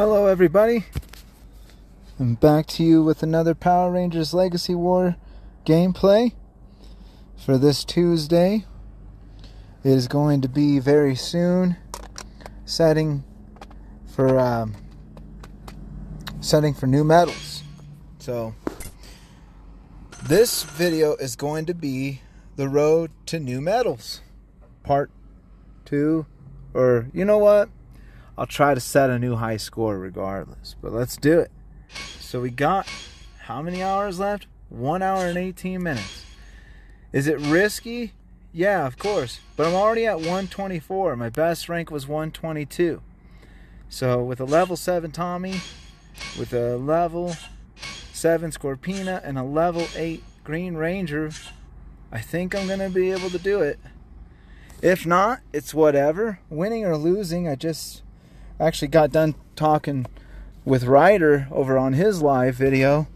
Hello, everybody. I'm back to you with another Power Rangers Legacy War gameplay for this Tuesday. It is going to be very soon. Setting for um, setting for new medals. So this video is going to be the road to new medals, part two, or you know what? I'll try to set a new high score regardless. But let's do it. So we got how many hours left? One hour and 18 minutes. Is it risky? Yeah, of course. But I'm already at 124. My best rank was 122. So with a level 7 Tommy, with a level 7 Scorpina, and a level 8 Green Ranger, I think I'm going to be able to do it. If not, it's whatever. Winning or losing, I just actually got done talking with Ryder over on his live video.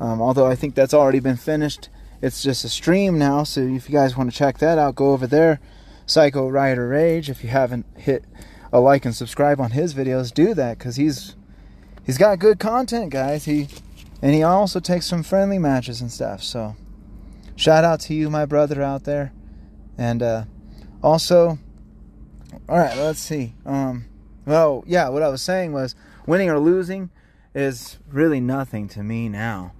Um, although I think that's already been finished. It's just a stream now, so if you guys want to check that out, go over there. Psycho Rider Rage. If you haven't hit a like and subscribe on his videos, do that because he's he's got good content, guys. He and he also takes some friendly matches and stuff. So shout out to you, my brother out there, and uh, also, all right, let's see. Um, well, yeah, what I was saying was winning or losing is really nothing to me now.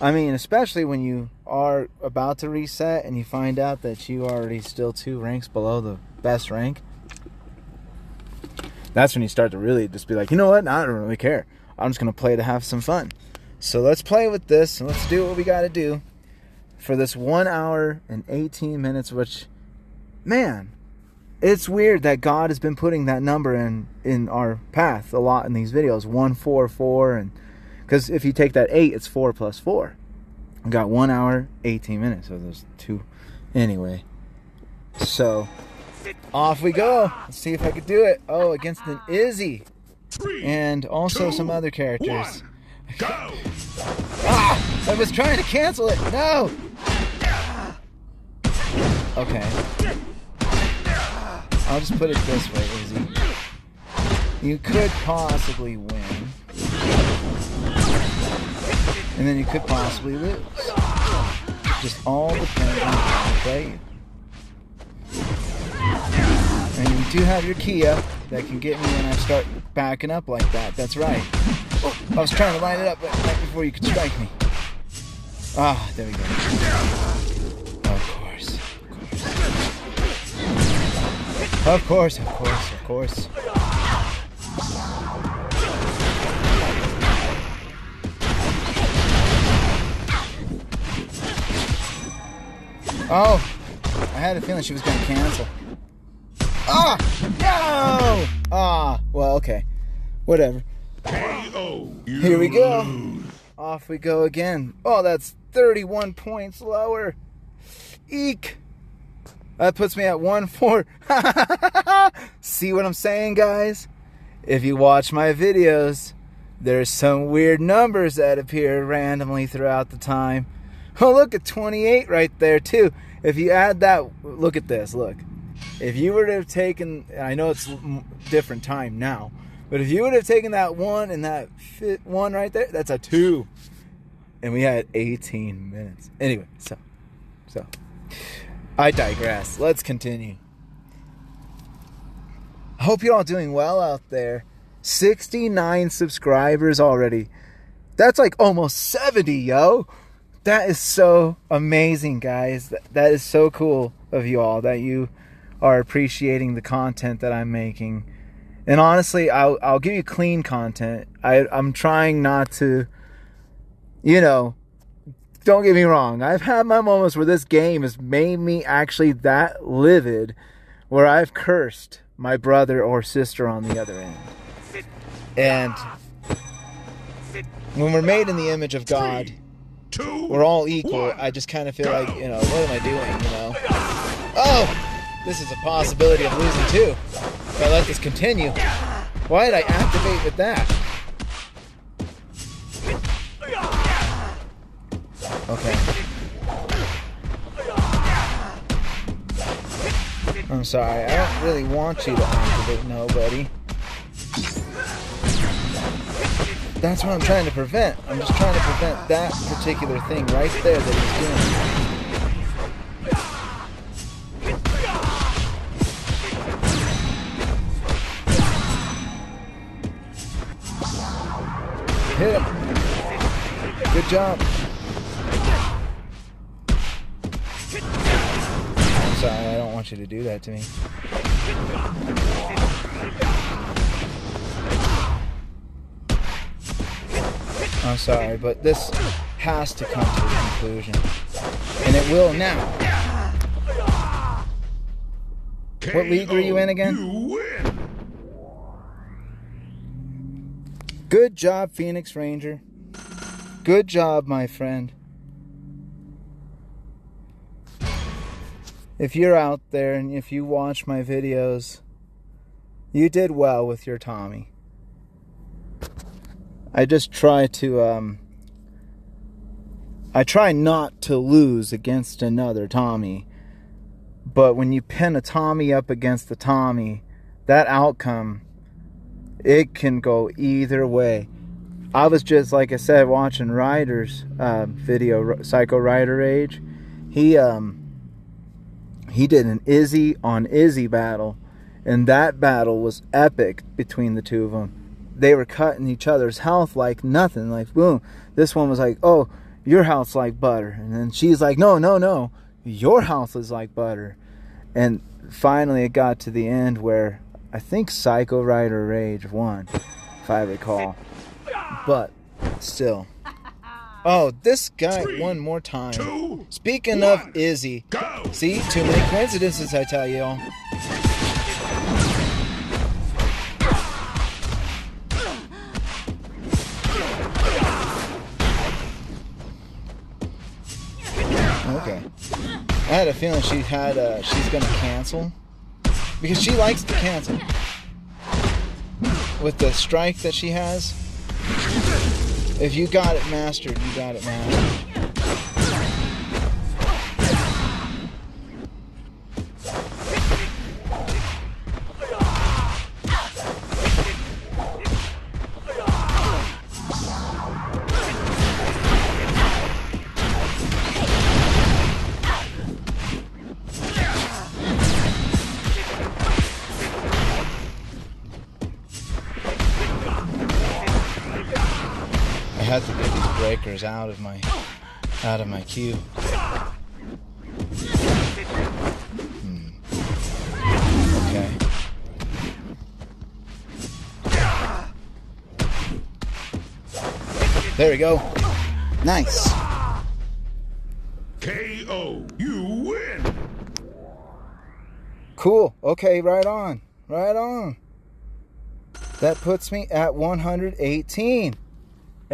I mean, especially when you are about to reset and you find out that you are already still two ranks below the best rank. That's when you start to really just be like, you know what? I don't really care. I'm just going to play to have some fun. So let's play with this and let's do what we got to do for this one hour and 18 minutes, which, man, it's weird that God has been putting that number in in our path a lot in these videos. One, four, four, and because if you take that eight, it's four plus four. I got one hour, eighteen minutes. So there's two. Anyway, so off we go. Let's see if I could do it. Oh, against an Izzy, and also some other characters. ah! I was trying to cancel it. No. Okay. I'll just put it this way, Izzy. You could possibly win. And then you could possibly lose. Just all depends on how you play And you do have your Kia that can get me when I start backing up like that. That's right. I was trying to line it up right before you could strike me. Ah, there we go. Of course, of course, of course. Oh, I had a feeling she was going to cancel. Ah, no! Ah, well, okay. Whatever. Here we go. Off we go again. Oh, that's 31 points lower. Eek. That puts me at 1 4. See what I'm saying, guys? If you watch my videos, there's some weird numbers that appear randomly throughout the time. Oh, look at 28 right there, too. If you add that, look at this, look. If you were to have taken, I know it's different time now, but if you would have taken that one and that one right there, that's a two. And we had 18 minutes. Anyway, so, so. I digress. Let's continue. I hope you're all doing well out there. 69 subscribers already. That's like almost 70, yo. That is so amazing, guys. That is so cool of you all that you are appreciating the content that I'm making. And honestly, I'll, I'll give you clean content. I, I'm trying not to, you know, don't get me wrong. I've had my moments where this game has made me actually that livid where I've cursed my brother or sister on the other end. And when we're made in the image of God, we're all equal. I just kind of feel like, you know, what am I doing, you know? Oh, this is a possibility of losing too. If I let this continue, why did I activate with that? Okay. I'm sorry, I don't really want you to activate nobody. That's what I'm trying to prevent. I'm just trying to prevent that particular thing right there that he's doing. Hit him. Good job. Sorry, I don't want you to do that to me. I'm sorry, but this has to come to a conclusion. And it will now. What league were you in again? Good job, Phoenix Ranger. Good job, my friend. If you're out there and if you watch my videos, you did well with your Tommy. I just try to um, I try not to lose against another Tommy. But when you pin a Tommy up against the Tommy, that outcome it can go either way. I was just like I said watching Ryder's uh, video, Psycho Rider Rage. He um he did an Izzy on Izzy battle, and that battle was epic between the two of them they were cutting each other's health like nothing. Like boom, this one was like, "Oh, your health's like butter," and then she's like, "No, no, no, your health is like butter." And finally, it got to the end where I think Psycho Rider Rage won, if I recall. But still. Oh, this guy Three, one more time. Two, Speaking one, of Izzy, go. see, too many coincidences, I tell you all. Okay. I had a feeling she had uh, she's gonna cancel because she likes to cancel with the strike that she has. If you got it mastered, you got it mastered. Had to get these breakers out of my out of my queue. Hmm. Okay. There we go. Nice. KO. You win. Cool. Okay, right on. Right on. That puts me at 118.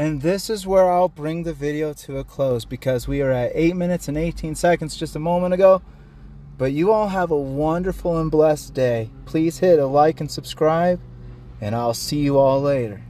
And this is where I'll bring the video to a close because we are at 8 minutes and 18 seconds just a moment ago. But you all have a wonderful and blessed day. Please hit a like and subscribe, and I'll see you all later.